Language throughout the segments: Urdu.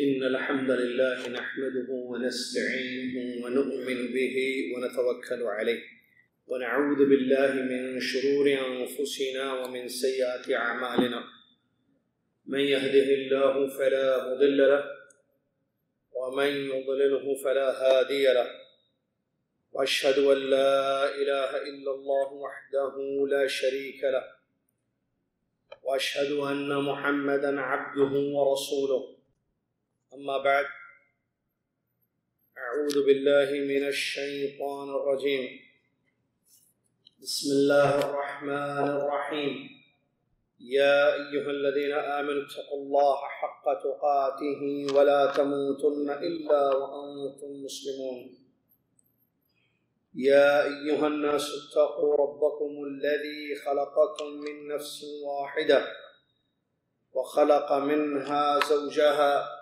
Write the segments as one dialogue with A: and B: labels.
A: إن الحمد لله نحمده ونستعينه ونؤمن به ونتوكل عليه. ونعوذ بالله من شرور أنفسنا ومن سيئات أعمالنا. من يهده الله فلا مضل له ومن يضلله فلا هادي له. وأشهد أن لا إله إلا الله وحده لا شريك له. وأشهد أن محمدا عبده ورسوله. أما بعد أعوذ بالله من الشيطان الرجيم. بسم الله الرحمن الرحيم. يا أيها الذين آمنوا اتقوا الله حق تقاته ولا تموتن إلا وأنتم مسلمون. يا أيها الناس اتقوا ربكم الذي خلقكم من نفس واحدة وخلق منها زوجها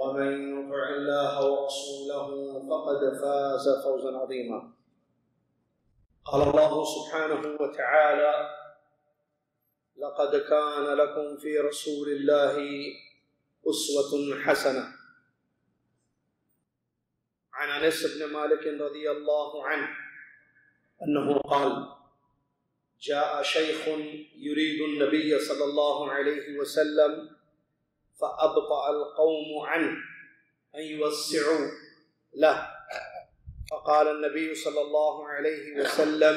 A: ومن يطع الله ورسوله فقد فاز فوزا عظيما. قال الله سبحانه وتعالى لقد كان لكم في رسول الله أسوة حسنة. عن أنس بن مالك رضي الله عنه أنه قال جاء شيخ يريد النبي صلى الله عليه وسلم فأبطأ القوم عنه أن يوسعوا له. فقال النبي صلى الله عليه وسلم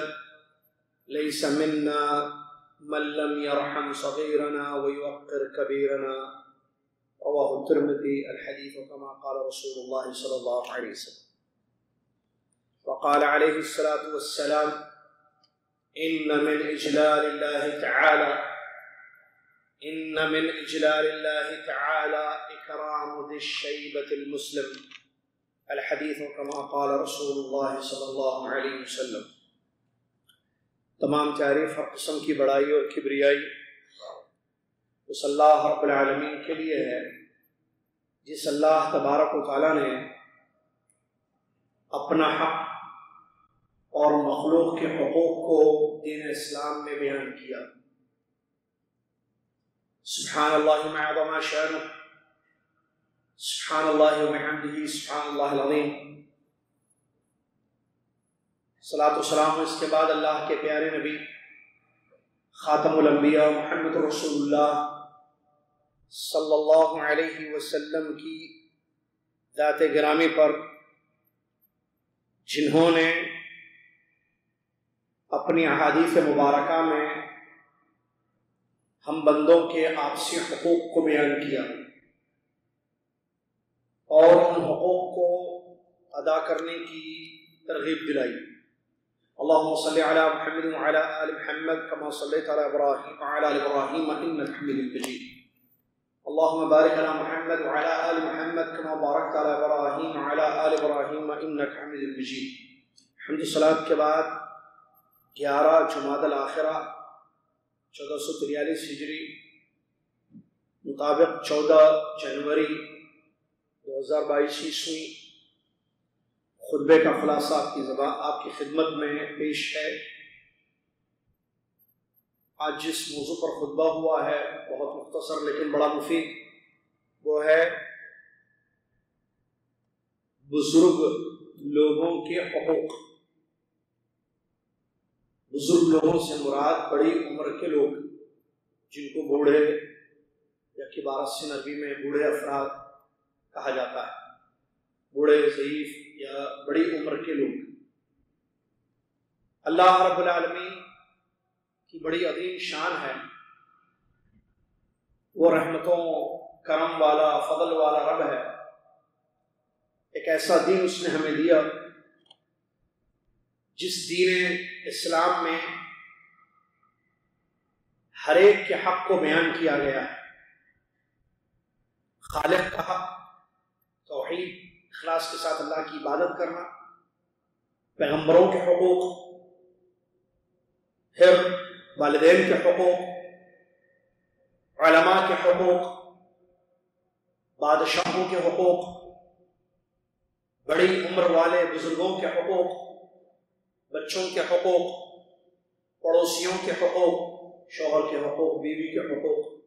A: ليس منا من لم يرحم صغيرنا ويوقر كبيرنا. رواه الترمذي الحديث كما قال رسول الله صلى الله عليه وسلم. وقال عليه الصلاة والسلام إن من إجلال الله تعالى إن من إجلال الله تعالى إكرام ذي الشيبة المسلم. الحديث كما قال رسول اللہ صلی اللہ علیہ وسلم. تمام تعریف ہر قسم کی بڑائی اور کبریائی اس اللہ رب العالمین کے لیے ہے، جس اللہ تبارک و تعالیٰ نے اپنا حق اور مخلوق کے حقوق کو دین اسلام میں بیان کیا۔ سبحان اللہ معظم شانہ سبحان اللہ وبحمدہ سبحان اللہ العظیم. صلاۃ والسلام اس کے بعد اللہ کے پیارے نبی، خاتم الانبیاء محمد رسول اللہ صلی اللہ علیہ وسلم کی ذات گرامی پر، جنہوں نے اپنی احادیث مبارکہ میں ہم بندوں کے آپسی حقوق کو بیان کیا اور ان حقوق کو ادا کرنے کی ترغیب دلائی۔ اللهم صل على محمد وعلى آل محمد كما صليت على إبراهيم وعلى آل إبراهيم إنك حميد مجيد اللهم بارك على محمد وعلى آل محمد كما باركت على إبراهيم وعلى آل إبراهيم إنك حميد مجيد حمد الصلاة کے بعد گیارہ جماعت الآخرہ چودہ سو تریالیس ہجری مطابق چودہ جنوری دو ہزار بائیس عیسوی خطبے کا خلاصہ آپ کی زبان آپ کی خدمت میں پیش ہے۔ آج جس موضوع پر خطبہ ہوا ہے، بہت مختصر لیکن بڑا مفید، وہ ہے بزرگ لوگوں کے حقوق۔ بزرگ لوگوں سے مراد بڑی عمر کے لوگ جن کو بوڑھے یا کبارت سے نبی میں بوڑھے افراد کہا جاتا ہے۔ بوڑھے، ضعیف یا بڑی عمر کے لوگ اللہ رب العالمین کی بڑی عظیم شان ہے۔ وہ رحمتوں، کرم والا، فضل والا رب ہے۔ ایک ایسا دین اس نے ہمیں دیا جس دین اسلام میں ہر ایک کے حق کو بیان کیا گیا ہے۔ خالق کا حق، توحید، اخلاص کے ساتھ اللہ کی عبادت کرنا، پیغمبروں کے حقوق، پھر والدین کے حقوق، علماء کے حقوق، بادشاہوں کے حقوق، بڑی عمر والے بزرگوں کے حقوق۔ بچوں کے حقوق، پڑوسیوں کے حقوق، شوہر کے حقوق، بیوی کے حقوق،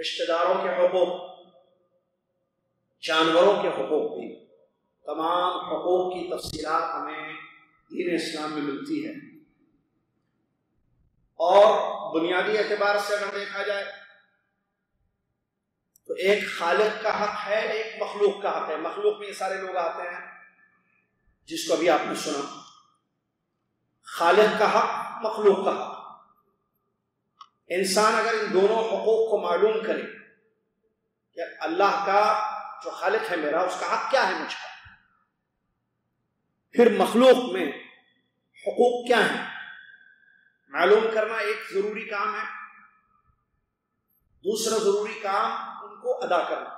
A: رشتہ داروں کے حقوق، جانوروں کے حقوق بھی۔ تمام حقوق کی تفصیلات ہمیں دین اسلام میں ملتی ہے اور بنیادی اعتبار سے اگر دیکھا جائے تو ایک خالق کا حق ہے، ایک مخلوق کا حق ہے۔ مخلوق میں یہ سارے لوگ آتے ہیں، جس کو ابھی آپ نے سنا۔ خالق کا حق، مخلوق کا حق۔ انسان اگر ان دونوں حقوق کو معلوم کرے کہ اللہ کا جو خالق ہے میرا، اس کا حق کیا ہے مجھ کا؟ پھر مخلوق میں حقوق کیا ہیں؟ معلوم کرنا ایک ضروری کام ہے۔ دوسرا ضروری کام ان کو ادا کرنا۔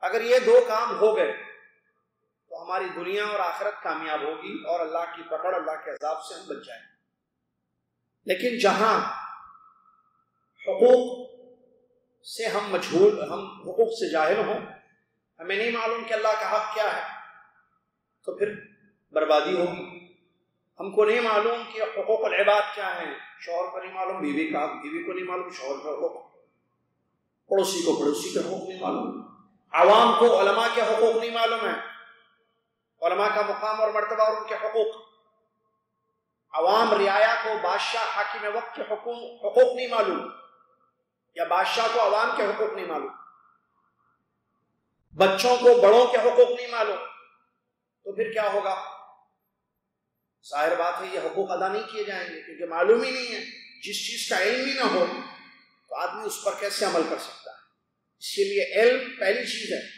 A: اگر یہ دو کام ہو گئے تو ہماری دنیا اور آخرت کامیاب ہوگی اور اللہ کی پکڑ، اللہ کے عذاب سے ہم بچ جائیں لیکن جہاں حقوق سے ہم مجھول، ہم حقوق سے جاہل ہوں، ہمیں نہیں معلوم کہ اللہ کا حق کیا ہے، تو پھر بربادی ہوگی۔ ہم کو نہیں معلوم کہ حقوق العباد کیا ہیں، شوہر کو نہیں معلوم، بیوی کا حق بیوی کو نہیں معلوم، شوہر کا حقوق۔ پڑوسی کو پڑوسی کے حقوق نہیں معلوم۔ عوام کو علماء کے حقوق نہیں معلوم ہے علماء کا مقام اور مرتبہ اور ان کے حقوق۔ عوام، رعایا کو بادشاہ، حاکم وقت کے حقوق حقوق نہیں معلوم۔ یا بادشاہ کو عوام کے حقوق نہیں معلوم۔ بچوں کو بڑوں کے حقوق نہیں معلوم۔ تو پھر کیا ہوگا؟ ظاہر بات ہے، یہ حقوق ادا نہیں کیے جائیں گے، کیونکہ معلوم ہی نہیں ہے۔ جس چیز کا علم ہی نہ ہو، تو آدمی اس پر کیسے عمل کر سکتا ہے؟ اس کے لیے علم پہلی چیز ہے،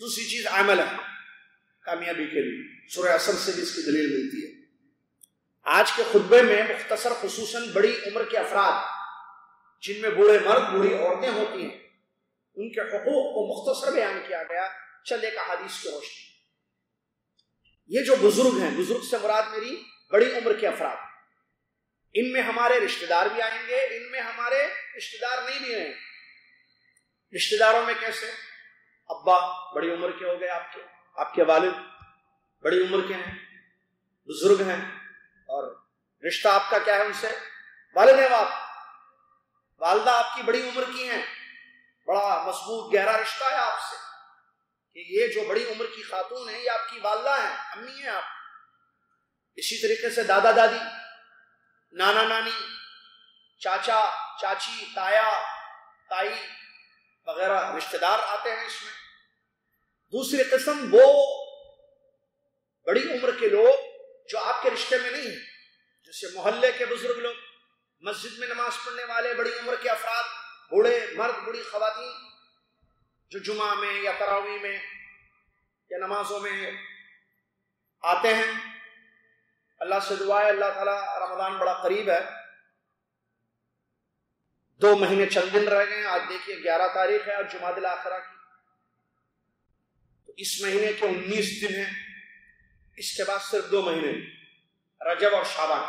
A: دوسری چیز عمل ہے۔ کامیابی کے لیے۔ سورہ اصل سے بھی اس کی دلیل ملتی ہے۔ آج کے خطبے میں مختصر خصوصاً بڑی عمر کے افراد، جن میں بوڑھے مرد، بوڑھی عورتیں ہوتی ہیں، ان کے حقوق کو مختصر بیان کیا گیا۔ چلے کا حدیث کی روشنی۔ یہ جو بزرگ ہیں، بزرگ سے مراد میری بڑی عمر کے افراد۔ ان میں ہمارے رشتہ دار بھی آئیں گے، ان میں ہمارے رشتہ دار نہیں بھی ہیں۔ رشتہ داروں میں کیسے؟ ابا، بڑی عمر کے ہو گئے آپ کے۔ آپ کے والد بڑی عمر کے ہیں، بزرگ ہیں، اور رشتہ آپ کا کیا ہے ان سے؟ والد ہیں آپ۔ والدہ آپ کی بڑی عمر کی ہیں، بڑا مضبوط، گہرا رشتہ ہے آپ سے۔ کہ یہ جو بڑی عمر کی خاتون ہیں، یہ آپ کی والدہ ہیں، امی ہیں آپ۔ اسی طریقے سے دادا دادی، نانا نانی، چاچا، چاچی، تایا، تائی وغیرہ رشتے دار آتے ہیں اس میں۔ دوسری قسم وہ بڑی عمر کے لوگ جو آپ کے رشتے میں نہیں ہیں۔ جیسے محلے کے بزرگ لوگ، مسجد میں نماز پڑھنے والے، بڑی عمر کے افراد، بوڑھے، مرد، بوڑھی خواتین، جو جمعہ میں یا تراوی میں یا نمازوں میں آتے ہیں۔ اللہ سے دعا ہے، اللہ تعالیٰ رمضان بڑا قریب ہے۔ دو مہینے چند دن رہ گئے آج دیکھیے گیارہ تاریخ ہے اور جمع دل آخرہ کی۔ اس مہینے کے انیس دن ہیں، اس کے بعد صرف دو مہینے، رجب اور شابان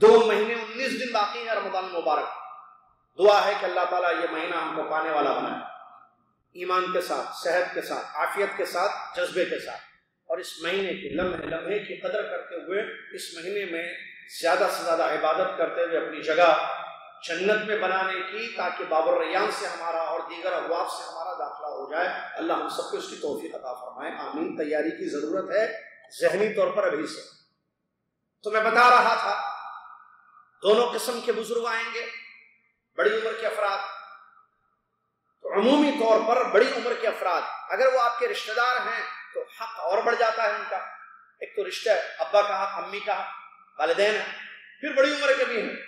A: دو مہینے انیس دن باقی ہیں، رمضان مبارک۔ دعا ہے کہ اللہ تعالیٰ یہ مہینہ ہم کو پانے والا بنائے۔ ایمان کے ساتھ، صحت کے ساتھ، عافیت کے ساتھ، جذبے کے ساتھ۔ اور اس مہینے کی لمحے لمحے کی قدر کرتے ہوئے، اس مہینے میں زیادہ سے زیادہ عبادت کرتے ہوئے اپنی جگہ جنت میں بنانے کی تاکہ بابر ریان سے ہمارا اور دیگر ابواب سے ہمارا داخلہ ہو جائے۔ اللہ ہم سب کو اس کی توفیق عطا فرمائے۔ آمین۔ تیاری کی ضرورت ہے ذہنی طور پر ابھی سے۔ تو میں بتا رہا تھا، دونوں قسم کے بزرگ آئیں گے، بڑی عمر کے افراد۔ تو عمومی طور پر بڑی عمر کے افراد، اگر وہ آپ کے رشتہ دار ہیں تو حق اور بڑھ جاتا ہے ان کا۔ ایک تو رشتہ ابا کا حق، امی کا حق، والدین۔ ہے پھر بڑی عمر کے بھی ہیں۔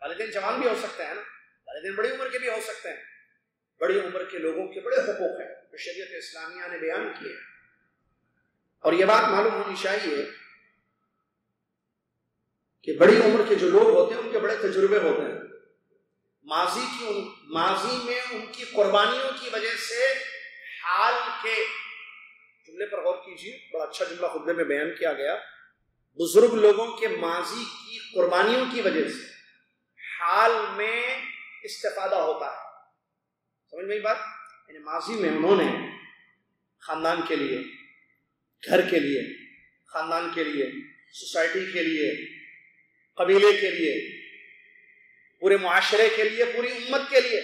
A: والدین جوان بھی ہو سکتے ہیں نا۔ والدین بڑی عمر کے بھی ہو سکتے ہیں۔ بڑی عمر کے لوگوں کے بڑے حقوق ہیں۔ جو شریعت اسلامیہ نے بیان کیے اور یہ بات معلوم ہونی چاہیے کہ بڑی عمر کے جو لوگ ہوتے ہیں، ان کے بڑے تجربے ہوتے ہیں۔ ماضی کی ان، ماضی میں ان کی قربانیوں کی وجہ سے حال کے جملے پر غور کیجیے۔ بڑا اچھا جملہ خطبے میں بیان کیا گیا۔ بزرگ لوگوں کے ماضی کی قربانیوں کی وجہ سے۔ حال میں استفادہ ہوتا ہے۔ سمجھ میں بات؟ یعنی ماضی میں انہوں نے خاندان کے لیے، گھر کے لیے، خاندان کے لیے، سوسائٹی کے لیے، قبیلے کے لیے، پورے معاشرے کے لیے، پوری امت کے لیے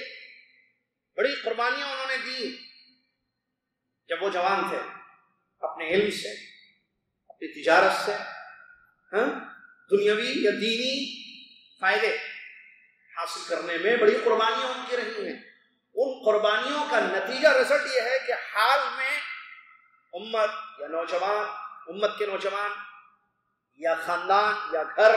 A: بڑی قربانیاں انہوں نے دی۔ جب وہ جوان تھے، اپنے علم سے، اپنی تجارت سے ہاں دنیاوی یا دینی فائدے حاصل کرنے میں بڑی قربانیاں ان کی رہی ہیں۔ ان قربانیوں کا نتیجہ رزلٹ یہ ہے کہ حال میں امت یا نوجوان، امت کے نوجوان یا خاندان یا گھر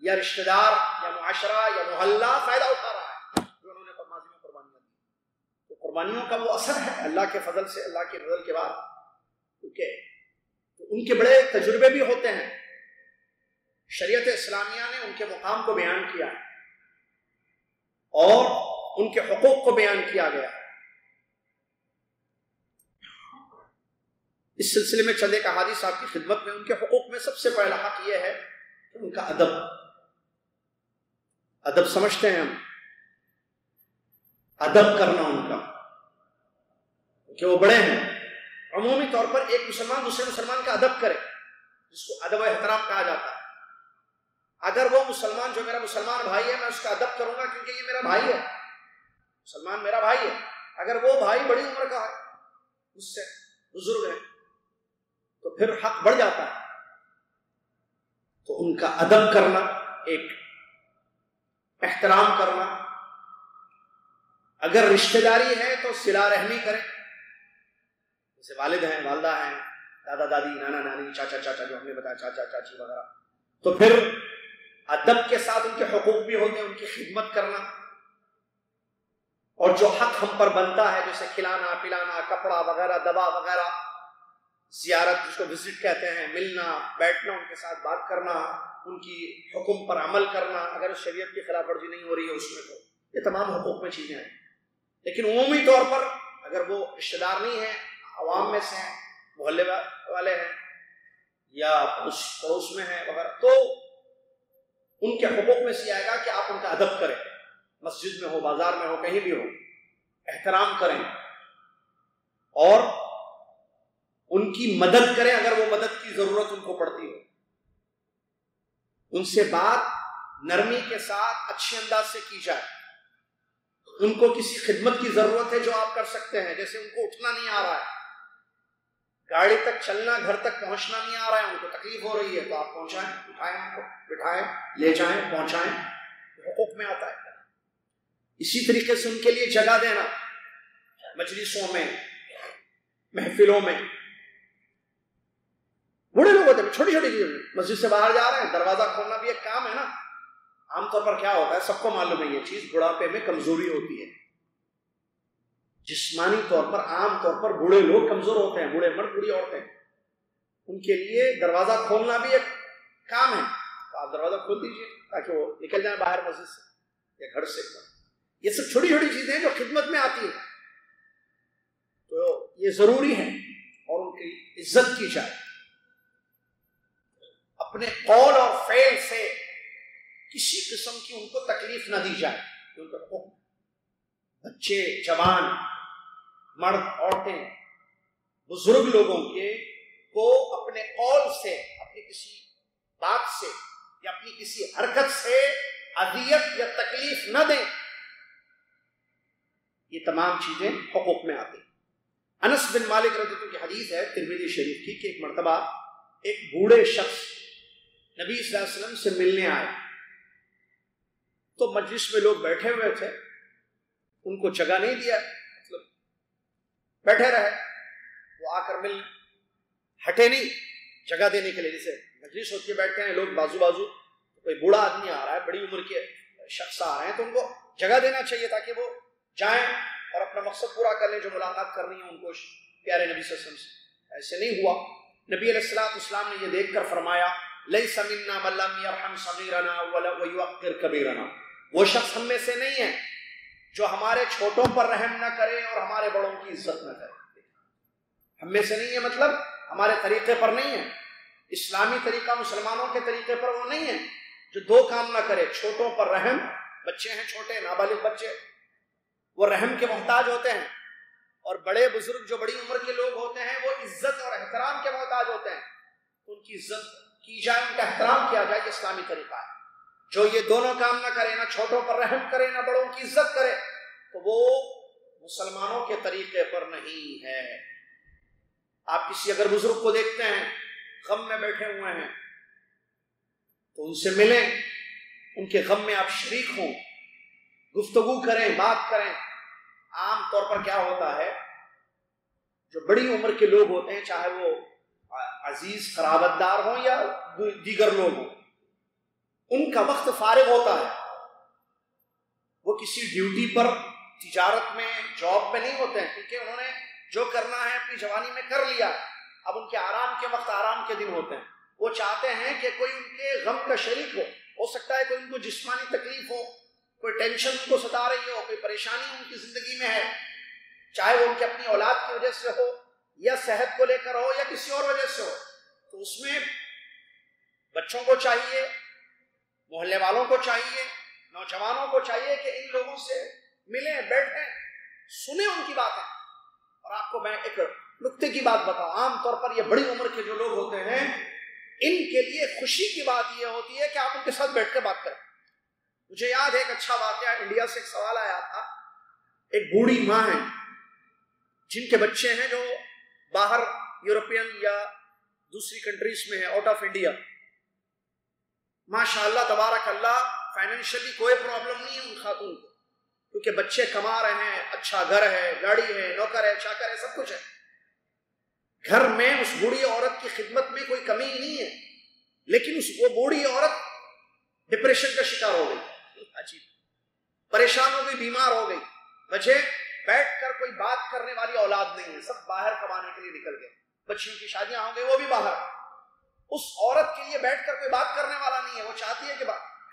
A: یا رشتہ دار یا معاشرہ یا محلہ فائدہ اٹھا رہا ہے۔ جو انہوں نے ماضی میں قربانیاں دی۔ تو قربانیوں کا وہ اثر ہے اللہ کے فضل سے، اللہ کے فضل کے بعد۔ کیونکہ تو ان کے بڑے تجربے بھی ہوتے ہیں۔ شریعت اسلامیہ نے ان کے مقام کو بیان کیا ہے۔ اور ان کے حقوق کو بیان کیا گیا۔ اس سلسلے میں چندے کا حادی صاحب کی خدمت میں، ان کے حقوق میں سب سے پہلا حق یہ ہے کہ ان کا ادب ادب سمجھتے ہیں ہم۔ ادب کرنا ان کا، کہ وہ بڑے ہیں۔ عمومی طور پر ایک مسلمان دوسرے مسلمان کا ادب کرے، جس کو ادب احترام کہا جاتا ہے۔ اگر وہ مسلمان جو میرا مسلمان بھائی ہے، میں اس کا ادب کروں گا کیونکہ یہ میرا بھائی ہے۔ مسلمان میرا بھائی ہے۔ اگر وہ بھائی بڑی عمر کا ہے، اس سے بزرگ ہے، تو پھر حق بڑھ جاتا ہے۔ تو ان کا ادب کرنا، ایک احترام کرنا۔ اگر رشتہ داری ہے، تو سلا رحمی کریں۔ جیسے والد ہیں، والدہ ہیں، دادا دادی، نانا نانی، چاچا چاچا جو ہم نے بتایا، چاچا، چاچی وغیرہ۔ تو پھر ادب کے ساتھ ان کے حقوق بھی ہوتے ہیں، ان کی خدمت کرنا۔ اور جو حق ہم پر بنتا ہے، جیسے کھلانا، پلانا، کپڑا وغیرہ، دوا وغیرہ، زیارت جس کو وزٹ کہتے ہیں، ملنا، بیٹھنا، ان کے ساتھ بات کرنا، ان کی حکم پر عمل کرنا، اگر شریعت کی خلاف ورزی نہیں ہو رہی ہے، اس میں تو یہ تمام حقوق میں چیزیں ہیں۔ لیکن عمومی طور پر اگر وہ رشتے دار نہیں ہیں، عوام میں سے ہیں، محلے والے ہیں، یا پڑوس میں ہیں، وغیرہ، تو ان کے حقوق میں سے آئے گا کہ آپ ان کا ادب کریں۔ مسجد میں ہو، بازار میں ہو، کہیں بھی ہو، احترام کریں۔ اور ان کی مدد کریں اگر وہ مدد کی ضرورت ان کو پڑتی ہو۔ ان سے بات نرمی کے ساتھ اچھے انداز سے کی جائے۔ ان کو کسی خدمت کی ضرورت ہے جو آپ کر سکتے ہیں، جیسے ان کو اٹھنا نہیں آ رہا ہے۔ گاڑی تک چلنا، گھر تک پہنچنا نہیں آ رہا ہے، ان کو تکلیف ہو رہی ہے، تو آپ پہنچائیں، اٹھائیں ان کو بٹھائیں، لے جائیں، پہنچائیں، حقوق میں آتا ہے۔ اسی طریقے سے ان کے لیے جگہ دینا، مجلسوں میں، محفلوں میں۔ بوڑھے لوگ ہوتے ہیں، چھوٹی چھوٹی چیزیں۔ مسجد سے باہر جا رہے ہیں، دروازہ کھولنا بھی ایک کام ہے نا۔ عام طور پر کیا ہوتا ہے، سب کو معلوم ہے یہ چیز، بڑھاپے میں کمزوری ہوتی ہے۔ جسمانی طور پر، عام طور پر بوڑھے لوگ کمزور ہوتے ہیں، بوڑھے مرد، بوڑھی عورتیں۔ ان کے لیے دروازہ کھولنا بھی ایک کام ہے۔ تو آپ دروازہ کھول دیجیے تاکہ وہ نکل جائیں باہر مسجد سے یا گھر سے۔ یہ سب چھوٹی چھوٹی چیزیں ہیں جو خدمت میں آتی ہیں۔ تو یہ ضروری ہے اور ان کی عزت کی جائے۔ اپنے قول اور فعل سے کسی قسم کی ان کو تکلیف نہ دی جائے۔ کیونکہ بچے، جوان مرد عورتیں، بزرگ لوگوں کے کو اپنے قول سے، اپنی کسی بات سے یا اپنی کسی حرکت سے اذیت یا تکلیف نہ دیں۔ یہ تمام چیزیں حقوق میں آتی انس بن مالک رضی اللہ کی حدیث ہے ترمیدی شریف کی، کہ ایک مرتبہ ایک بوڑھے شخص نبی صلی اللہ علیہ وسلم سے ملنے آئے۔ تو مجلس میں لوگ بیٹھے ہوئے تھے، ان کو جگہ نہیں دیا۔ بیٹھے رہے۔ وہ آ کر مل ہٹے نہیں۔ جگہ دینے کے لیے جیسے مجلس ہوتی ہے، بیٹھتے ہیں لوگ بازو بازو۔ کوئی بوڑھا آدمی آ رہا ہے، بڑی عمر کے شخص آ رہے ہیں تو ان کو جگہ دینا چاہیے تاکہ وہ جائیں اور اپنا مقصد پورا کر لیں جو ملاقات کرنی ہے ان کو پیارے نبی صلی اللہ علیہ وسلم سے۔ ایسے نہیں ہوا۔ نبی علیہ السلام اسلام نے یہ دیکھ کر فرمایا لئی سمنا ملم یرحم صغیرنا ویوقر کبیرنا۔ وہ شخص ہم میں سے نہیں ہے۔ جو ہمارے چھوٹوں پر رحم نہ کرے اور ہمارے بڑوں کی عزت نہ کرے۔ ہم میں سے نہیں ہے مطلب ہمارے طریقے پر نہیں ہے۔ اسلامی طریقہ مسلمانوں کے طریقے پر وہ نہیں ہے جو دو کام نہ کرے، چھوٹوں پر رحم، بچے ہیں چھوٹے، نابالغ بچے۔ وہ رحم کے محتاج ہوتے ہیں اور بڑے بزرگ جو بڑی عمر کے لوگ ہوتے ہیں، وہ عزت اور احترام کے محتاج ہوتے ہیں۔ ان کی عزت کی جائے، ان کا احترام کیا جائے، یہ اسلامی طریقہ ہے۔ جو یہ دونوں کام نہ کرے، نہ چھوٹوں پر رحم کرے، نہ بڑوں کی عزت کرے، تو وہ مسلمانوں کے طریقے پر نہیں ہے۔ آپ کسی اگر بزرگ کو دیکھتے ہیں، غم میں بیٹھے ہوئے ہیں، تو ان سے ملیں، ان کے غم میں آپ شریک ہوں، گفتگو کریں، بات کریں۔ عام طور پر کیا ہوتا ہے، جو بڑی عمر کے لوگ ہوتے ہیں، چاہے وہ عزیز خرابت دار ہوں یا دیگر لوگ ہوں ان کا وقت فارغ ہوتا ہے۔ وہ کسی ڈیوٹی پر تجارت میں جاب میں نہیں ہوتے ہیں، کیونکہ انہوں نے جو کرنا ہے اپنی جوانی میں کر لیا۔ اب ان کے آرام کے وقت آرام کے دن ہوتے ہیں۔ وہ چاہتے ہیں کہ کوئی ان کے غم کا شریک ہو۔ ہو سکتا ہے کوئی ان کو جسمانی تکلیف ہو، کوئی ٹینشن ان کو ستا رہی ہو، کوئی پریشانی ان کی زندگی میں ہے۔ چاہے وہ ان کی اپنی اولاد کی وجہ سے ہو، یا صحت کو لے کر ہو، یا کسی اور وجہ سے ہو۔ تو اس میں بچوں کو چاہیے محلے والوں کو چاہیے، نوجوانوں کو چاہیے کہ ان لوگوں سے ملیں، بیٹھیں، سنیں ان کی باتیں۔ اور آپ کو میں ایک نقطے کی بات بتاؤں۔ عام طور پر یہ بڑی عمر کے جو لوگ ہوتے ہیں، ان کے لیے خوشی کی بات یہ ہوتی ہے کہ آپ ان کے ساتھ بیٹھ کے بات کریں۔ مجھے یاد ہے ایک اچھا واقعہ، انڈیا سے ایک سوال آیا تھا۔ ایک بوڑھی ماں ہے، جن کے بچے ہیں جو باہر یورپین یا دوسری کنٹریز میں ہے آؤٹ آف انڈیا۔ ماشاء اللہ تبارک اللہ فائنینشلی کوئی پرابلم نہیں ہے ان خاتون کو۔ کیونکہ بچے کما رہے ہیں اچھا گھر ہے، گاڑی ہے، نوکر ہے، چاکر ہے، سب کچھ ہے۔ گھر میں اس بوڑھی عورت کی خدمت میں کوئی کمی نہیں ہے۔ لیکن اس وہ بوڑھی عورت ڈپریشن کا شکار ہو گئی۔ عجیب۔ پریشان ہو گئی بیمار ہو گئی۔ وجہ بیٹھ کر کوئی بات کرنے والی اولاد نہیں ہے۔ سب باہر کمانے کے لیے نکل گئے۔ بچیوں کی شادیاں ہو گئی وہ بھی باہر۔ اس عورت کے لیے بیٹھ کر کوئی بات کرنے والا نہیں ہے، وہ چاہتی ہے کہ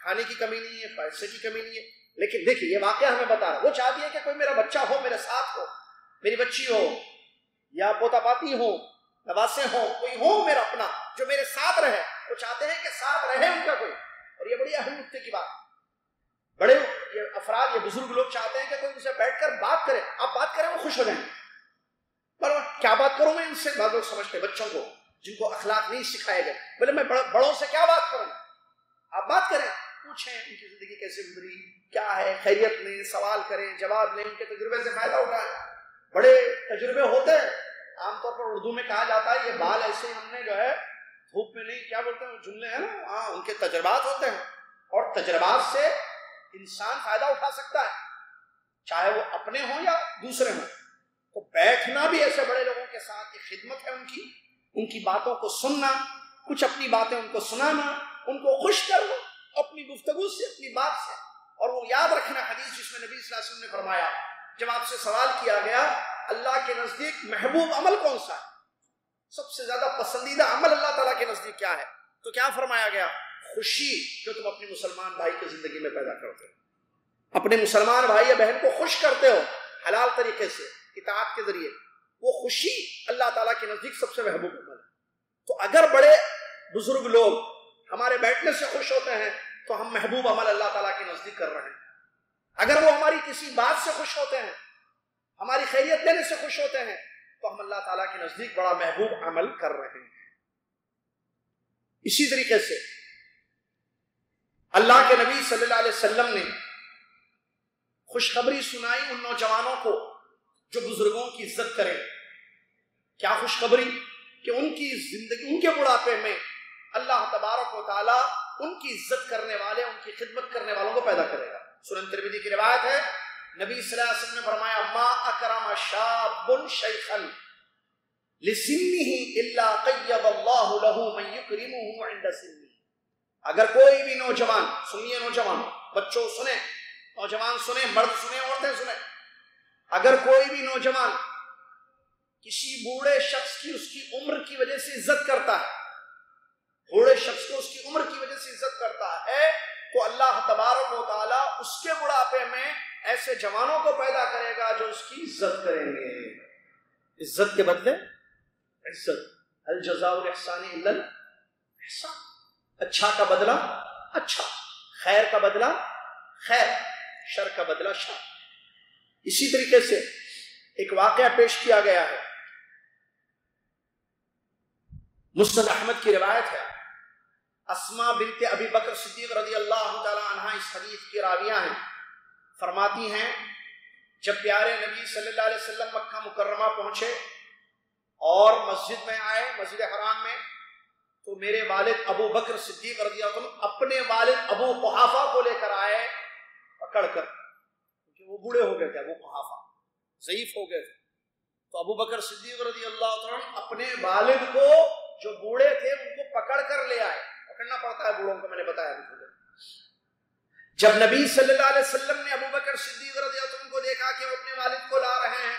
A: کھانے کی کمی نہیں ہے، پیسے کی کمی نہیں ہے۔ لیکن دیکھیے، یہ واقعہ ہمیں بتا رہا وہ چاہتی ہے کہ کوئی میرا بچہ ہو، میرے ساتھ ہو، میری بچی ہو، یا پوتا پاتی ہو، نواسے ہو کوئی ہو میرا اپنا جو میرے ساتھ رہے۔ وہ چاہتے ہیں کہ ساتھ رہے ان کا کوئی۔ اور یہ بڑی اہم نقطے کی بات۔ بڑے یہ افراد، یہ بزرگ لوگ چاہتے ہیں کہ کوئی ان سے بیٹھ کر بات کرے۔ آپ بات کریں، وہ خوش ہو جائیں۔ پر کیا بات کروں میں ان سے؟ بعض لوگ سمجھتے بچوں کو۔ جن کو اخلاق نہیں سکھائے گئے۔ بولے، میں بڑوں سے کیا بات کروں؟ آپ بات کریں۔ پوچھیں ان کی زندگی کیسے گزری؟ کیا ہے؟ خیریت میں سوال کریں، جواب لیں، ان کے تجربے سے فائدہ اٹھائیں۔ بڑے تجربے ہوتے ہیں۔ عام طور پر اردو میں کہا جاتا ہے، یہ بال ایسے ہم نے جو ہے دھوپ میں نہیں، کیا بولتے ہیں جملے ہیں نا؟ ہاں ان کے تجربات ہوتے ہیں۔ اور تجربات سے انسان فائدہ اٹھا سکتا ہے، چاہے وہ اپنے ہوں یا دوسرے ہوں۔ تو بیٹھنا بھی ایسے بڑے لوگوں کے ساتھ ایک خدمت ہے ان کی۔ ان کی باتوں کو سننا، کچھ اپنی باتیں ان کو سنانا، ان کو خوش کرنا، اپنی گفتگو سے، اپنی بات سے۔ اور وہ یاد رکھنا حدیث جس میں نبی صلی اللہ علیہ وسلم نے فرمایا، جب آپ سے سوال کیا گیا، اللہ کے نزدیک محبوب عمل کون سا ہے؟ سب سے زیادہ پسندیدہ عمل اللہ تعالیٰ کے نزدیک کیا ہے؟ تو کیا فرمایا گیا؟ خوشی جو تم اپنی مسلمان بھائی کی زندگی میں پیدا کرتے ہو۔ اپنے مسلمان بھائی یا بہن کو خوش کرتے ہو، حلال طریقے سے، اطاعت کے ذریعے۔ وہ خوشی اللہ تعالیٰ کے نزدیک سب سے محبوب عمل ہے۔ تو اگر بڑے بزرگ لوگ ہمارے بیٹھنے سے خوش ہوتے ہیں، تو ہم محبوب عمل اللہ تعالیٰ کے نزدیک کر رہے ہیں۔ اگر وہ ہماری کسی بات سے خوش ہوتے ہیں، ہماری خیریت دینے سے خوش ہوتے ہیں، تو ہم اللہ تعالیٰ کے نزدیک بڑا محبوب عمل کر رہے ہیں۔ اسی طریقے سے اللہ کے نبی صلی اللہ علیہ وسلم نے خوشخبری سنائی ان نوجوانوں کو جو بزرگوں کی عزت کریں۔ کیا خوشخبری کہ ان کی زندگی، ان کے بڑھاپے میں اللہ تبارک و تعالیٰ ان کی عزت کرنے والے، ان کی خدمت کرنے والوں کو پیدا کرے گا۔ سنن ترمیدی کی روایت ہے، نبی صلی اللہ علیہ وسلم نے فرمایا، ما اکرم شاب شیخا لسنه الا قید اللہ له من یکرمه عند سنه. اگر کوئی بھی نوجوان، سنیے نوجوان، بچوں سنیں، نوجوان سنیں، مرد سنیں، عورتیں سنیں، اگر کوئی بھی نوجوان کسی بوڑھے شخص کی اس کی عمر کی وجہ سے عزت کرتا ہے۔ بوڑھے شخص کو اس کی عمر کی وجہ سے عزت کرتا ہے تو اللہ تبارک و تعالیٰ اس کے بڑھاپے میں ایسے جوانوں کو پیدا کرے گا جو اس کی عزت کریں گے۔ عزت کے بدلے عزت۔ الجزاء الاحسان الا الاحسان۔ اچھا کا بدلہ اچھا خیر کا بدلہ خیر، شر کا بدلہ شر۔ اسی طریقے سے ایک واقعہ پیش کیا گیا ہے۔ مسند احمد کی روایت ہے۔ اسما بنت ابی بکر صدیق رضی اللہ تعالی عنہ اس حدیث کی راویہ ہیں۔ فرماتی ہیں، جب پیارے نبی صلی اللہ علیہ وسلم مکہ مکرمہ پہنچے اور مسجد میں آئے، مسجد حرام میں، تو میرے والد ابو بکر صدیق رضی اللہ عنہ اپنے والد ابو قحافہ کو لے کر آئے پکڑ کر۔ کیونکہ وہ بوڑھے ہو گئے تھے، ابو قحافہ۔ ضعیف ہو گئے تھے۔ تو ابو بکر صدیق رضی اللہ عنہ اپنے والد کو جو بوڑھے تھے ان کو پکڑ کر لے آئے۔ پکڑنا پڑتا ہے بوڑھوں کو، میں نے بتایا جب نبی صلی اللہ علیہ وسلم نے ابو بکر صدیق رضی اللہ عنہ کو دیکھا کہ وہ اپنے والد کو لا رہے ہیں،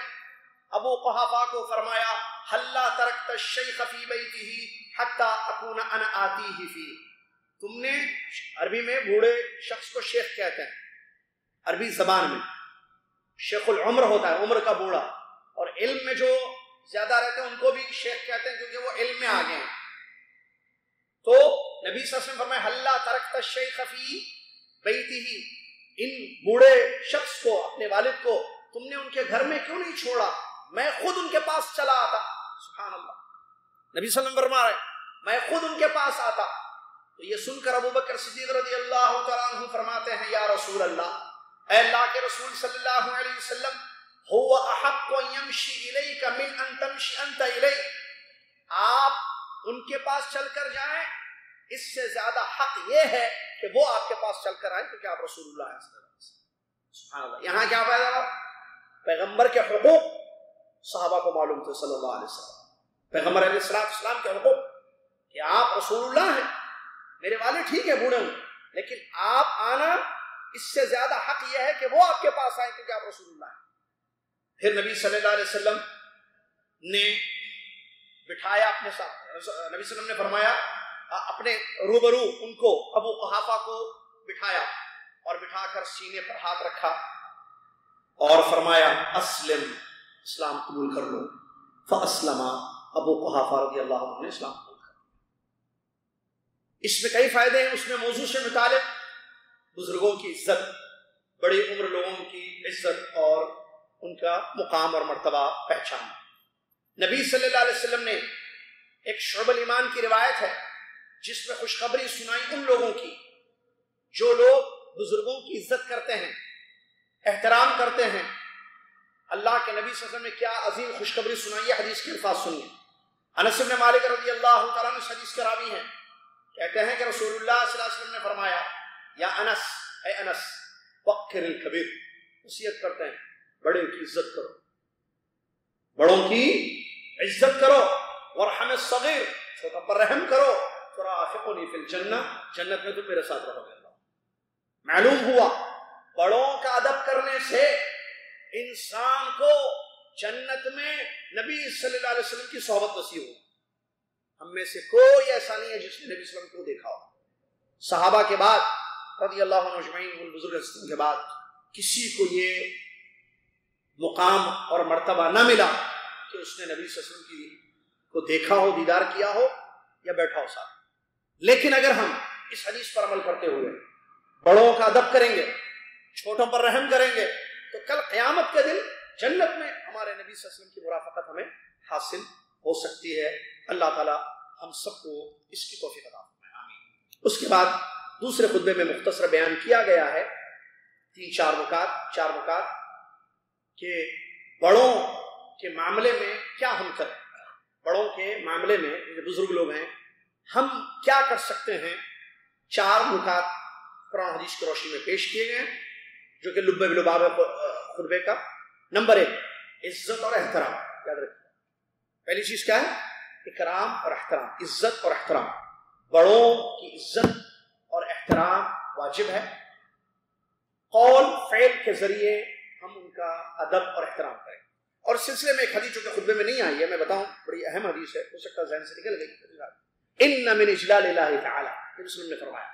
A: ابو قحافہ کو فرمایا، حلا ترکت الشیخ فی بیتہ حتی اکون انا آتی ہی فی. تم نے عربی میں بوڑھے شخص کو شیخ کہتے ہیں۔ عربی زبان میں شیخ العمر ہوتا ہے، عمر کا بوڑھا۔ اور علم میں جو زیادہ رہتے ہیں، ان کو بھی شیخ کہتے ہیں کیونکہ وہ علم میں آگے ہیں۔ تو نبی صلی اللہ علیہ وسلم فرمائے حلا ترکت الشیخ فی بیتی ہی۔ ان بوڑھے شخص کو، اپنے والد کو، تم نے ان کے گھر میں کیوں نہیں چھوڑا؟ میں خود ان کے پاس چلا آتا۔ سبحان اللہ نبی صلی اللہ علیہ وسلم فرما رہے میں خود ان کے پاس آتا۔ تو یہ سن کر ابو بکر صدیق رضی اللہ تعالیٰ عنہ فرماتے ہیں، یا رسول اللہ، اے اللہ کے رسول صلی اللہ علیہ وسلم هو احق ان يمشي اليك من ان تمشي انت اليه آپ ان کے پاس چل کر جائیں. اس سے زیادہ حق یہ ہے کہ وہ آپ کے پاس چل کر آئیں کیونکہ آپ رسول اللہ ہیں سبحان اللہ. یہاں کیا پیدا ہوا؟ پیغمبر کے حقوق صحابہ کو معلوم تھے صلی اللہ علیہ وسلم. پیغمبر علیہ السلام اسلام کے حقوق کہ آپ رسول اللہ ہیں. میرے والے ٹھیک ہے بوڑھے ہوں لیکن آپ آنا، اس سے زیادہ حق یہ ہے کہ وہ آپ کے پاس آئیں کیونکہ آپ رسول اللہ ہیں. پھر نبی صلی اللہ علیہ وسلم نے بٹھایا اپنے ساتھ نبی صلی اللہ علیہ وسلم نے فرمایا اپنے روبرو ان کو، ابو قحافہ کو بٹھایا اور بٹھا کر سینے پر ہاتھ رکھا اور فرمایا، اسلم، اسلام قبول کر لو۔ فاسلم ابو قحافہ رضی اللہ عنہ نے اسلام قبول کر اس میں کئی فائدے ہیں، اس میں موضوع سے متعلق بزرگوں کی عزت، بڑی عمر لوگوں کی عزت اور ان کا مقام اور مرتبہ پہچان نبی صلی اللہ علیہ وسلم نے ایک شعب الایمان کی روایت ہے، جس میں خوشخبری سنائی ان لوگوں کی، جو لوگ بزرگوں کی عزت کرتے ہیں، احترام کرتے ہیں۔ اللہ کے نبی صلی اللہ علیہ وسلم نے کیا عظیم خوشخبری سنائی ہے، حدیث کے الفاظ سنیے۔ انس بن مالک رضی اللہ تعالیٰ نے حدیث کے راوی ہیں۔ کہتے ہیں کہ رسول اللہ صلی اللہ علیہ وسلم نے فرمایا، یا انس، اے انس وقر الکبیر، وصیت کرتے ہیں۔ بڑے کی عزت کرو۔ بڑوں کی عزت کرو۔ ورحم الصغیر چھوٹا پر رحم کرو۔ تھوڑا ترافقنی فی الجنہ۔ جنت میں تم میرے ساتھ رہو گے معلوم ہوا۔ بڑوں کا ادب کرنے سے انسان کو جنت میں نبی صلی اللہ علیہ وسلم کی صحبت نصیب ہو۔ ہم میں سے کوئی ایسا نہیں ہے جس نے نبی وسلم کو دیکھا ہو۔ صحابہ کے بعد رضی اللہ عنہ اجمعین بزرگ کے بعد کسی کو یہ مقام اور مرتبہ نہ ملا کہ اس نے نبی صلی اللہ علیہ وسلم کی کو دیکھا ہو، دیدار کیا ہو یا بیٹھا ہو ساتھ۔ لیکن اگر ہم اس حدیث پر عمل کرتے ہوئے بڑوں کا ادب کریں گے، چھوٹوں پر رحم کریں گے، تو کل قیامت کے دن جنت میں ہمارے نبی صلی اللہ علیہ وسلم کی مرافقت ہمیں حاصل ہو سکتی ہے۔ اللہ تعالی ہم سب کو اس کی توفیق عطا فرمائے۔ اس کے بعد دوسرے خطبے میں مختصر بیان کیا گیا ہے۔ تین، چار مکات چار مکات کہ بڑوں کے معاملے میں کیا ہم کریں بڑوں کے معاملے میں جو بزرگ لوگ ہیں، ہم کیا کر سکتے ہیں؟ چار نکات قرآن حدیث کی روشنی میں پیش کیے گئے ہیں، جو کہ لب لباب خطبے کا۔ نمبر ایک، عزت اور احترام۔ یاد رکھیں۔ پہلی چیز کیا ہے؟ اکرام اور احترام۔ عزت اور احترام۔ بڑوں کی عزت اور احترام واجب ہے۔ قول، فعل کے ذریعے ہم ان کا ادب اور احترام کریں۔ اور سلسلے میں ایک حدیث جو کہ خطبے میں نہیں آئی ہے، میں بتاؤں، بڑی اہم حدیث ہے، ہو سکتا ہے ذہن سے نکل گئی۔ ان من اجلال اللہ تعالی نبی وسلم نے فرمایا۔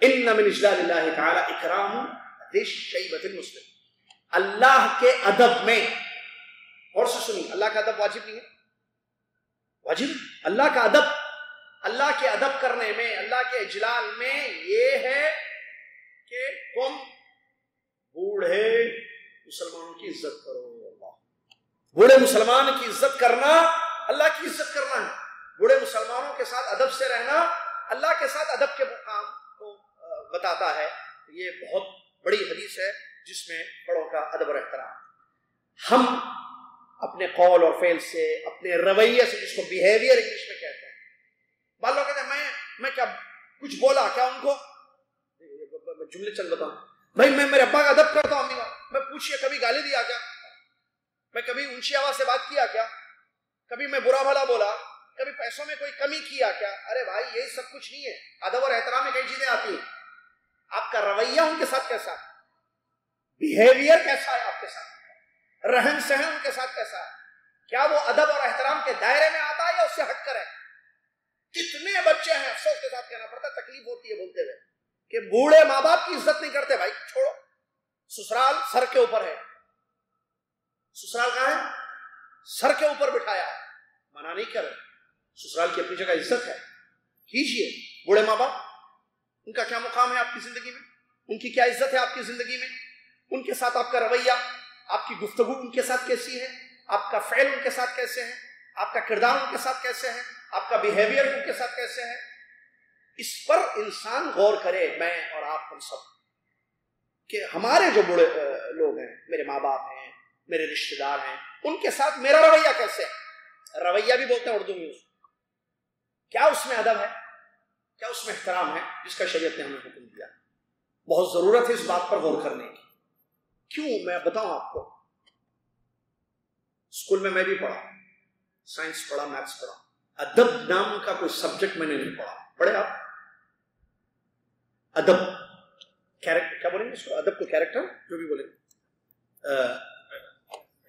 A: ان من اجلال اللہ تعالی اکرام دیش شیبت المسلم۔ اللہ کے ادب میں اور سے سنی اللہ کا ادب واجب نہیں ہے؟ واجب؟ اللہ کا ادب، اللہ کے ادب کرنے میں، اللہ کے اجلال میں یہ ہے کہ تم بوڑھے مسلمانوں کی عزت کرو اللہ۔ بوڑھے مسلمان کی عزت کرنا، اللہ کی عزت کرنا ہے۔ بوڑھے مسلمانوں کے ساتھ ادب سے رہنا اللہ کے ساتھ ادب کے مقام کو بتاتا ہے۔ یہ بہت بڑی حدیث ہے جس میں بڑوں کا ادب اور احترام۔ ہم اپنے قول اور فعل سے، اپنے رویے سے جس کو بیہیویئر انگلش میں کہتے ہیں۔ بعض لوگ کہتے ہیں، میں میں کیا کچھ بولا کیا ان کو؟ جملے چند بتاؤں۔ بھائی میں میرے ابا کا ادب کرتا ہوں، امی کا میں پوچھئے، کبھی گالی دیا کیا؟ میں کبھی اونچی آواز سے بات کیا کیا؟ کبھی میں برا بھلا بولا؟ کبھی پیسوں میں کوئی کمی کیا کیا؟ ارے بھائی یہ سب کچھ نہیں ہے۔ ادب اور احترام میں کئی چیزیں آتی ہیں۔ آپ کا رویہ ان کے ساتھ کیسا ہے؟ بیہیویئر کیسا ہے آپ کے ساتھ؟ رہن سہن ان کے ساتھ کیسا ہے؟ کیا وہ ادب اور احترام کے دائرے میں آتا ہے یا اس سے ہٹ کر ہے؟ کتنے بچے ہیں افسوس کے ساتھ کہنا پڑتا تکلیف ہوتی ہے بولتے ہوئے۔ کہ بوڑھے ماں باپ کی عزت نہیں کرتے بھائی، چھوڑو۔ سسرال سر کے اوپر ہے۔ سسرال کہاں ہے؟ سر کے اوپر بٹھایا ہے۔ منع نہیں کر سسرال کی اپنی جگہ عزت ہے۔ کیجیے بوڑھے ماں باپ۔ ان کا کیا مقام ہے آپ کی زندگی میں؟ ان کی کیا عزت ہے آپ کی زندگی میں؟ ان کے ساتھ آپ کا رویہ، آپ کی گفتگو ان کے ساتھ کیسی ہے؟ آپ کا فعل ان کے ساتھ کیسے ہے آپ کا کردار ان کے ساتھ کیسے ہے آپ کا بیہیویئر ان کے ساتھ کیسے ہے اس پر انسان غور کرے میں اور آپ ہم سب کہ ہمارے جو بڑے لوگ ہیں، میرے ماں باپ ہیں، میرے رشتے دار ہیں، ان کے ساتھ میرا رویہ کیسے ہے؟ رویہ بھی بولتے ہیں اردو میں اس کیا اس میں ادب ہے؟ کیا اس میں احترام ہے؟ جس کا شریعت نے ہمیں حکم دیا۔ بہت ضرورت ہے اس بات پر غور کرنے کی۔ کیوں؟ میں بتاؤں آپ کو۔ اسکول میں میں بھی پڑھا۔ سائنس پڑھا، میتھس پڑھا۔ ادب نام کا کوئی سبجیکٹ میں نے نہیں پڑھا۔ پڑھے آپ؟ ادب. کیا بولیں گے اس کو؟ ادب کو کیریکٹر جو بھی بولیں. گے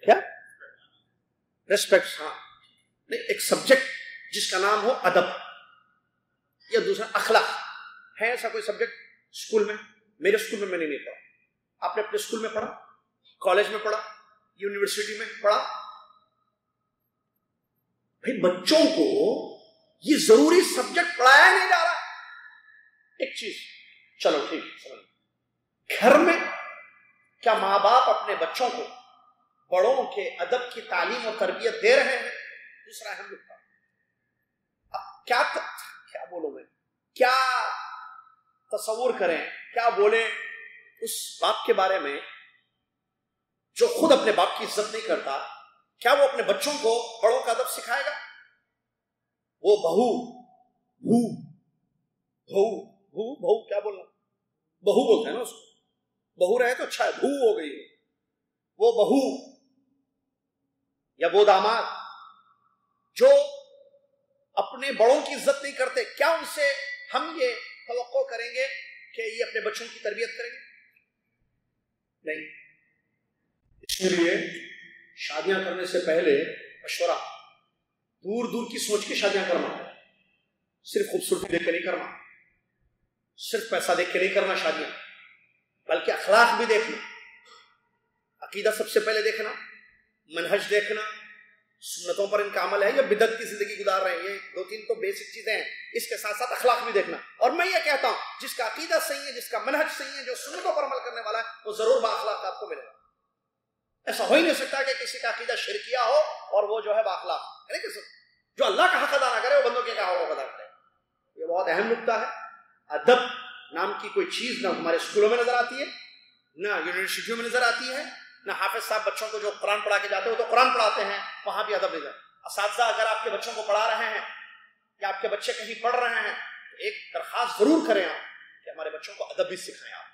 A: کیا؟ ریسپیکٹ ہاں. نہیں، ایک سبجیکٹ جس کا نام ہو ادب یا دوسرا اخلاق. ہے ایسا کوئی سبجیکٹ اسکول میں؟ میرے اسکول میں میں نے نہیں پڑھا. آپ نے اپنے اسکول میں پڑھا؟ کالج میں پڑھا؟ یونیورسٹی میں پڑھا؟ بھائی، بچوں کو یہ ضروری سبجیکٹ پڑھایا نہیں جا رہا. ایک چیز چلو ٹھیک گھر میں کیا ماں باپ اپنے بچوں کو بڑوں کے ادب کی تعلیم اور تربیت دے رہے ہیں؟ دوسرا اہم نقطہ۔ اب کیا کیا بولوں میں؟ کیا تصور کریں، کیا بولیں اس باپ کے بارے میں جو خود اپنے باپ کی عزت نہیں کرتا، کیا وہ اپنے بچوں کو بڑوں کا ادب سکھائے گا؟ وہ بہو، بھو بہو بہو بہو کیا بولنا؟ بہو بولتے ہیں نا اس کو۔ بہو رہے تو اچھا ہے، بھو ہو گئی۔ وہ بہو یا وہ داماد جو اپنے بڑوں کی عزت نہیں کرتے، کیا ان سے ہم یہ توقع کریں گے کہ یہ اپنے بچوں کی تربیت کریں گے؟ نہیں۔ اس لیے شادیاں کرنے سے پہلے مشورہ، دور دور کی سوچ کے شادیاں کرنا صرف خوبصورتی دیکھ کے نہیں کرنا صرف پیسہ دیکھ کے نہیں کرنا شادیاں، بلکہ اخلاق بھی دیکھنا۔ عقیدہ سب سے پہلے دیکھنا، منہج دیکھنا، سنتوں پر ان کا عمل ہے یا بدت کی زندگی گزار رہے ہیں۔ یہ دو تین تو بیسک چیزیں ہیں۔ اس کے ساتھ ساتھ اخلاق بھی دیکھنا۔ اور میں یہ کہتا ہوں، جس کا عقیدہ صحیح ہے، جس کا منہج صحیح ہے، جو سنتوں پر عمل کرنے والا ہے، وہ ضرور باخلاق آپ کو ملے گا۔ ایسا ہو ہی نہیں سکتا کہ کسی کا عقیدہ شرکیہ ہو اور وہ جو ہے باخلاق یعنی کہ جو اللہ کا حق ادا نہ کرے، وہ بندوں کے کیا حق ادا کرے؟ یہ بہت اہم نقطہ ہے۔ ادب نام کی کوئی چیز نہ ہمارے اسکولوں میں نظر آتی ہے، نہ یونیورسٹیوں میں نظر آتی ہے، نہ حافظ صاحب بچوں کو جو قرآن پڑھا کے جاتے ہیں، وہ تو قرآن پڑھاتے ہیں، وہاں بھی ادب نظر۔ اساتذہ اگر آپ کے بچوں کو پڑھا رہے ہیں، یا آپ کے بچے کہیں پڑھ رہے ہیں، تو ایک درخواست ضرور کریں آپ کہ ہمارے بچوں کو ادب بھی سکھائیں آپ۔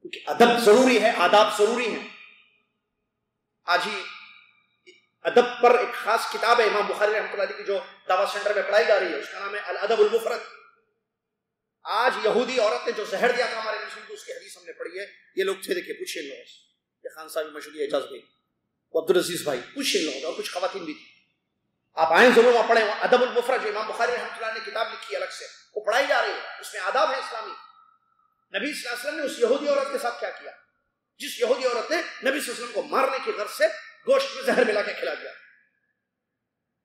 A: کیونکہ ادب ضروری ہے، آداب ضروری ہیں۔ آج ہی ادب پر ایک خاص کتاب ہے، امام بخاری رحمۃ اللہ کی جو دعوت سینٹر میں پڑھائی جا رہی ہے، اس کا نام ہے الادب المفرد۔ آج یہودی عورت نے جو زہر دیا تھا ہمارے مسلم کو، اس کی حدیث ہم نے پڑھی ہے۔ یہ لوگ تھے دیکھے پوچھے ان لوگ۔ یہ خان صاحب مشہور اعجاز بھائی۔ وہ عبدالعزیز بھائی، پوچھے لوگ اور کچھ خواتین بھی تھی آپ آئیں ضرور وہاں پڑھیں۔ ادب المفرد جو امام بخاری رحمۃ اللہ نے کتاب لکھی ہے الگ سے، وہ پڑھائی جا رہی ہے۔ اس میں آداب ہے اسلامی۔ نبی صلی اللہ علیہ وسلم نے اس یہودی عورت کے ساتھ کیا کیا؟ جس یہودی عورت نے نبی صلی اللہ علیہ وسلم کو مارنے کی غرض سے گوشت میں زہر ملا کے کھلا دیا۔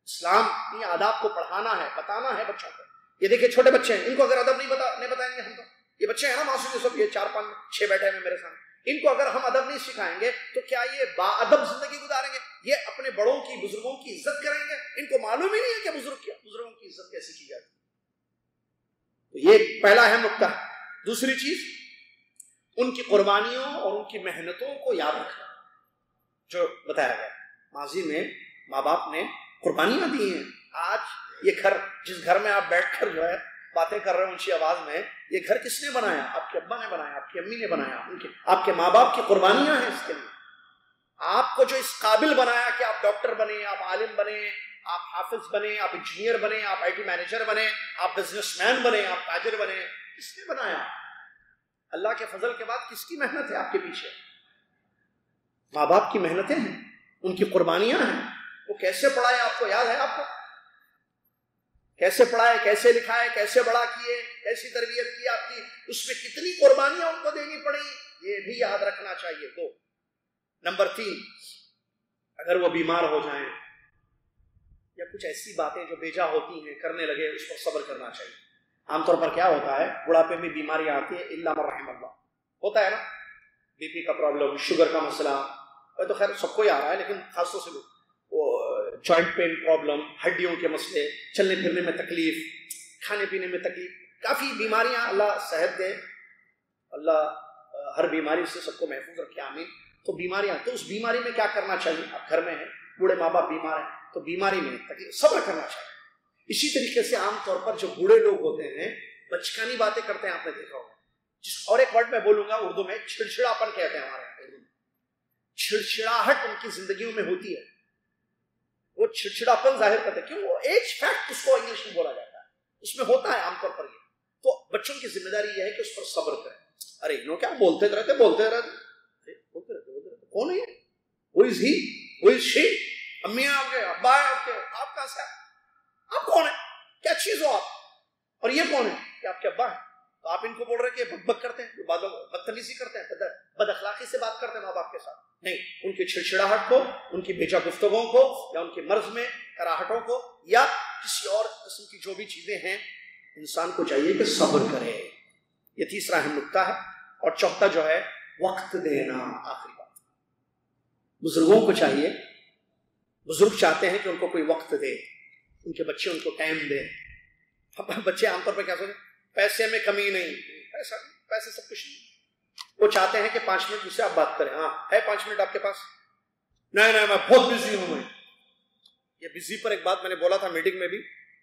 A: اسلام یہ آداب کو پڑھانا ہے، بتانا ہے بچوں کو۔ یہ دیکھیں چھوٹے بچے ہیں، ان کو اگر ادب نہیں بتا نہیں بتائیں گے ہم تو۔ یہ بچے ہیں نا معصوم سب، یہ چار پانچ چھ بیٹھے ہیں میرے سامنے۔ ان کو اگر ہم ادب نہیں سکھائیں گے تو کیا یہ با ادب زندگی گزاریں گے؟ یہ اپنے بڑوں کی، بزرگوں کی عزت کریں گے؟ ان کو معلوم ہی نہیں ہے کہ بزرگ کیا بزرگوں کی عزت کیسے کی جاتی تو یہ پہلا اہم نقطہ ہے۔ دوسری چیز، ان کی قربانیوں اور ان کی محنتوں کو یاد رکھنا، جو بتایا گیا۔ ماضی میں ماں باپ نے قربانیاں دی ہیں۔ آج یہ گھر، جس گھر میں آپ بیٹھ کر جو ہے باتیں کر رہے ہیں اونچی آواز میں، یہ گھر کس نے بنایا؟ آپ کے ابا نے بنایا، آپ کی امی نے بنایا، ان کے، آپ کے ماں باپ کی قربانیاں ہیں اس کے لیے۔ آپ کو جو اس قابل بنایا کہ آپ ڈاکٹر بنے، آپ عالم بنے، آپ حافظ بنے، آپ انجینئر بنے، آپ آئی ٹی مینیجر بنے، آپ بزنس مین بنے، آپ تاجر بنے، کس نے بنایا؟ اللہ کے فضل کے بعد کس کی محنت ہے آپ کے پیچھے؟ ماں باپ کی محنتیں ہیں، ان کی قربانیاں ہیں، وہ کیسے پڑھائے آپ کو؟ یاد ہے آپ کو؟ کیسے پڑھائے، کیسے لکھائے، کیسے بڑا کیے، کیسی تربیت کی آپ کی، اس میں کتنی قربانیاں ان کو دینی پڑی یہ بھی یاد رکھنا چاہیے۔ دو، نمبر تین، اگر وہ بیمار ہو جائیں یا کچھ ایسی باتیں جو بیجا ہوتی ہیں، کرنے لگے، اس پر صبر کرنا چاہیے۔ عام طور پر کیا ہوتا ہے، بڑھاپے میں بیماریاں آتی ہیں اللہ رحم اللہ۔ ہوتا ہے نا؟ بی پی کا پرابلم، شوگر کا مسئلہ تو خیر سب کو ہی آ رہا ہے، لیکن خاص طور سے وہ جوائنٹ پین پرابلم ہڈیوں کے مسئلے، چلنے پھرنے میں تکلیف، کھانے پینے میں تکلیف، کافی بیماریاں اللہ صحت دے۔ اللہ ہر بیماری سے سب کو محفوظ رکھے، آمین۔ تو بیماریاں، تو اس بیماری میں کیا کرنا چاہیے؟ آپ گھر میں ہیں، بوڑھے ماں باپ بیمار ہیں، تو بیماری میں تکلیف، صبر کرنا چاہیے۔ اسی طریقے سے عام طور پر جو بوڑھے لوگ ہوتے ہیں، بچکانی باتیں کرتے ہیں، آپ نے دیکھا ہوگا۔ جس، اور ایک ورڈ میں بولوں گا اردو میں چھڑچھڑاپن کہتے ہیں ہمارے اردو میں چھڑچھڑاہٹ ان کی زندگیوں میں ہوتی ہے۔ وہ چھڑچھڑاپن ظاہر کرتے کیوں؟ وہ ایج فیکٹ اس کو انگلش میں بولا جاتا ہے۔ اس میں ہوتا ہے عام طور پر یہ۔ تو بچوں کی ذمہ داری یہ ہے کہ اس پر صبر کریں۔ ارے انہوں کیا بولتے رہتے بولتے رہتے بولتے رہتے بولتے رہتے کون ہے وہ از ہی وہ از شی امی آپ کے ابا ہے آپ کے آپ کہاں سے آپ کون ہیں؟ کیا چیز ہو آپ؟ اور یہ کون ہے؟ کہ آپ کے ابا ہیں۔ تو آپ ان کو بول رہے کہ بک بک کرتے ہیں بدتمیزی کرتے ہیں، بد اخلاقی سے بات کرتے ہیں، ماں باپ کے ساتھ۔ نہیں، ان کی چھڑچھڑاہٹ کو، ان کی بیچا گفتگوں کو، یا ان کے مرض میں کراہٹوں کو، یا کسی اور قسم کی جو بھی چیزیں ہیں، انسان کو چاہیے کہ صبر کرے۔ یہ تیسرا اہم نقطہ ہے۔ اور چوتھا جو ہے، وقت دینا، آخری بات۔ بزرگوں کو چاہیے، بزرگ چاہتے ہیں کہ ان کو کوئی وقت دے، ان کے بچے ان کو ٹائم دے۔ بچے عام طور پہ کیا سوچیں؟ پیسے میں کمی نہیں۔ پیسہ پیسے سب کچھ نہیں۔ وہ چاہتے ہیں کہ پانچ منٹ مجھ سے آپ بات کریں۔ ہاں ہے پانچ منٹ آپ کے پاس؟ نہیں نہیں، میں بہت بزی ہوں میں۔ یہ بزی پر ایک بات میں نے بولا تھا میٹنگ میں بھی۔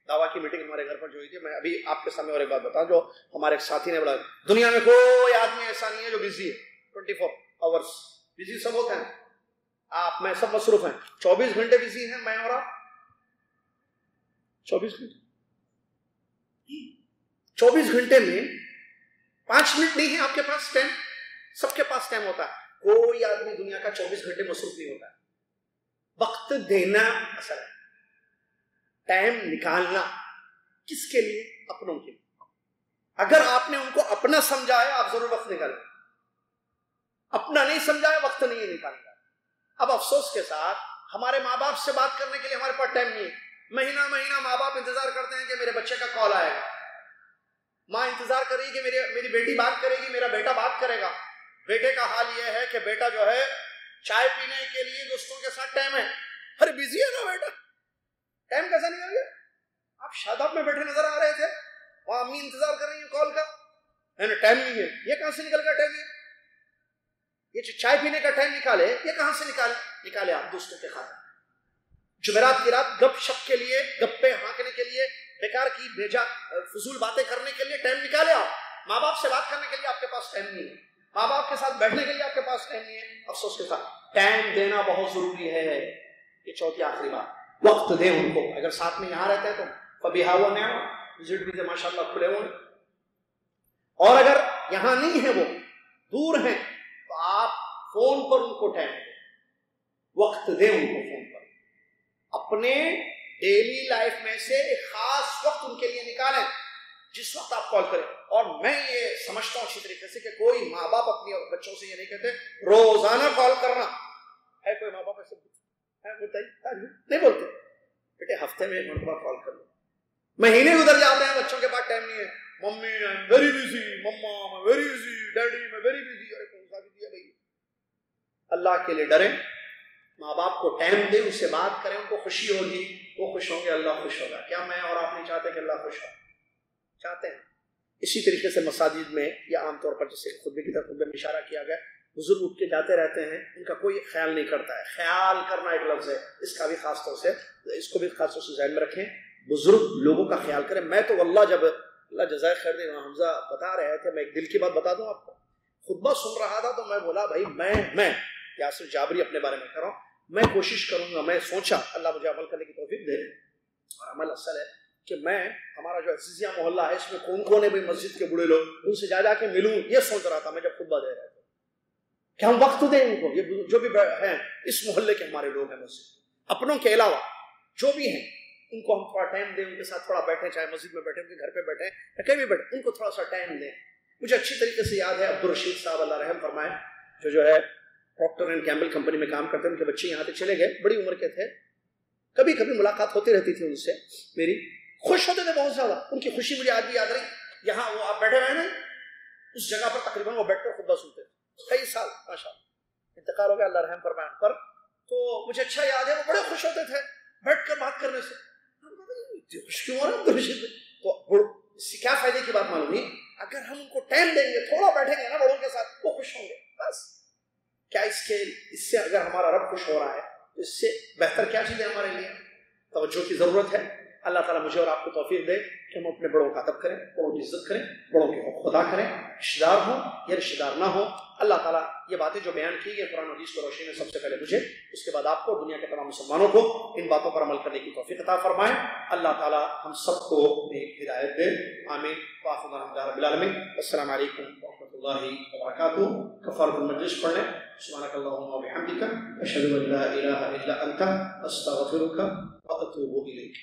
A: دعوا کی میٹنگ ہمارے گھر پر جو ہوئی تھی۔ میں ابھی آپ کے سامنے اور ایک بات بتاؤں جو ہمارے ایک ساتھی نے بولا۔ دنیا میں کوئی آدمی ایسا نہیں ہے جو بزی ہے۔ ٹوینٹی فور آورس بزی سب ہوتے ہیں۔ آپ میں سب مصروف ہیں۔ چوبیس گھنٹے بزی ہیں میں اور آپ۔ چوبیس گھنٹے۔ چوبیس گھنٹے میں پانچ منٹ نہیں ہے آپ کے پاس ٹائم، سب کے پاس ٹائم ہوتا ہے۔ کوئی آدمی دنیا کا چوبیس گھنٹے مصروف نہیں ہوتا۔ وقت دینا اصل ہے۔ ٹائم نکالنا کس کے لیے؟ اپنوں کے لیے۔ اگر آپ نے ان کو اپنا سمجھا ہے آپ ضرور وقت نکالیں۔ اپنا نہیں سمجھا ہے وقت نہیں نکالیں گا اب افسوس کے ساتھ ہمارے ماں باپ سے بات کرنے کے لیے ہمارے پاس ٹائم نہیں ہے۔ مہینہ مہینہ ماں باپ انتظار کرتے ہیں کہ میرے بچے کا کال آئے گا۔ ماں انتظار کرے گی کہ میری میری بیٹی بات کرے گی، میرا بیٹا بات کرے گا۔ بیٹے کا حال یہ ہے کہ بیٹا جو ہے، چائے پینے کے لیے دوستوں کے ساتھ ٹائم ہے۔ ارے بزی ہے نا بیٹا۔ ٹائم کیسا نکل گیا؟ آپ شاداب میں بیٹھے نظر آ رہے تھے۔ وہاں امی انتظار کر رہی ہیں کال کا۔ ٹائم نہیں ہے۔ یہ کہاں سے نکل گیا ٹائم؟ یہ جو چائے پینے کا ٹائم نکالے۔ یہ کہاں سے نکالے؟ نکالے آپ دوستوں کے خاطر۔ جمعرات کی رات گپ شپ کے لیے، گپے ہانکنے کے لیے بیکار کی بھیجا، فضول باتیں کرنے کے لیے ٹائم نکالے آپ۔ ماں باپ سے بات کرنے کے لیے آپ کے پاس ٹائم نہیں ہے۔ ماں باپ کے ساتھ بیٹھنے کے لیے آپ کے پاس ٹائم نہیں ہے۔ افسوس کے ساتھ۔ ٹائم دینا بہت ضروری ہے۔ یہ چوتھی آخری بات۔ وقت دیں ان کو۔ اگر ساتھ میں یہاں رہتے ہیں تو کبھی ہوا نیا وزٹ بھی ماشاء اللہ کھلے ہوئے اور اگر یہاں نہیں ہے وہ، دور ہیں، تو آپ فون پر ان کو ٹائم دیں۔ وقت دیں ان کو فون پر۔ اپنے ڈیلی لائف میں سے ایک خاص وقت ان کے لیے نکالیں، جس وقت آپ کال کریں۔ اور میں یہ سمجھتا ہوں اچھی طریقے سے کہ کوئی ماں باپ اپنی بچوں سے یہ نہیں کہتے، روزانہ کال کرنا۔ ہے کوئی ماں باپ ایسے نہیں بولتے۔ بیٹے، ہفتے میں ایک مرتبہ کال کر لو مہینے گزر جاتے ہیں، بچوں کے پاس ٹائم نہیں ہے۔ Mummy I am very busy مما میں ویری بزی ڈیڈی میں ویری بزی ارے، کون سا بزی ہے بھائی؟ اللہ کے لیے ڈریں۔ ماں باپ کو ٹائم دیں اس سے بات کریں، ان کو خوشی ہوگی، وہ خوش ہوں گے، اللہ خوش ہوگا۔ کیا میں اور آپ نہیں چاہتے کہ اللہ خوش ہو؟ چاہتے ہیں۔ اسی طریقے سے مساجد میں یا عام طور پر جیسے خطبے کی طرف خطبے میں اشارہ کیا گیا، بزرگ اٹھ کے جاتے رہتے ہیں، ان کا کوئی خیال نہیں کرتا ہے۔ خیال کرنا ایک لفظ ہے، اس کا بھی خاص طور سے، اس کو بھی خاص طور سے ذہن میں رکھیں۔ بزرگ لوگوں کا خیال کریں۔ میں تو اللہ جب اللہ جزائے خیر دے حمزہ بتا رہے تھے، میں ایک دل کی بات بتا دوں آپ کو۔ خطبہ سن رہا تھا تو میں بولا، بھائی میں میں یاسر جابری اپنے بارے میں کر رہا ہوں۔ میں کوشش کروں گا، میں سوچا، اللہ مجھے عمل کرنے کی توفیق دے۔ اور عمل اصل ہے کہ میں، ہمارا جو عزیزیہ محلہ ہے، اس میں کون کون ہے بھائی مسجد کے بڑے لوگ، ان سے جا جا کے ملوں، یہ سوچ رہا تھا میں جب خطبہ دے رہا تھا۔ کہ ہم وقت دیں ان کو؟ یہ جو بھی ہیں، اس محلے کے ہمارے لوگ ہیں مسجد۔ اپنوں کے علاوہ جو بھی ہیں، ان کو ہم تھوڑا ٹائم دیں، ان کے ساتھ تھوڑا بیٹھیں، چاہے مسجد میں بیٹھیں، ان کے گھر پہ بیٹھیں، یا کہیں بھی بیٹھیں، ان کو تھوڑا سا ٹائم دیں۔ مجھے اچھی طریقے سے یاد ہے، عبدالرشید صاحب اللہ رحم فرمائے، جو جو ہے پروکٹر اینڈ کیمبل کمپنی میں کام کرتے ہیں، ان کے بچے یہاں تک چلے گئے، بڑی عمر کے تھے۔ کبھی کبھی ملاقات ہوتی رہتی تھی ان سے۔ میری خوش ہوتے تھے بہت زیادہ۔ ان کی خوشی مجھے آج بھی یاد رہی۔ یہاں وہ آپ بیٹھے ہوئے نا، اس جگہ پر تقریباً وہ بیٹھ کر خطبہ سنتے تھے۔ کئی سال ماشاء اللہ انتقال ہو گیا، اللہ رحم فرمائے پر۔ تو مجھے اچھا یاد ہے، وہ بڑے خوش ہوتے تھے، بیٹھ کر بات کرنے سے۔ خوش کیوں ہو رہا ہے تو اس سے کیا فائدے کی بات معلوم نہیں۔ اگر ہم ان کو ٹائم دیں گے، تھوڑا بیٹھیں گے نا بڑوں کے ساتھ، وہ خوش ہوں گے۔ بس۔ کیا اس کے اس سے اگر ہمارا رب خوش ہو رہا ہے، تو اس سے بہتر کیا چیز ہے ہمارے لیے؟ توجہ کی ضرورت ہے۔ اللہ تعالیٰ مجھے اور آپ کو توفیق دے کہ ہم اپنے بڑوں کا ادب کریں، بڑوں کی عزت کریں، بڑوں کی خدا کریں رشتے دار ہوں یا رشتے دار نہ ہوں۔ اللہ تعالیٰ یہ باتیں جو بیان کی گئی قرآن حدیث کو روشنی میں سب سے پہلے مجھے، اس کے بعد آپ کو دنیا کے تمام مسلمانوں کو ان باتوں پر عمل کرنے کی توفیق عطا فرمائیں اللہ تعالیٰ ہم سب کو ایک ہدایت دے۔ آمین۔ رب العالمین۔ السلام علیکم الله وبركاته كفارة المجلس قلنا سبحانك اللهم وبحمدك أشهد أن لا إله إلا أنت أستغفرك وأتوب إليك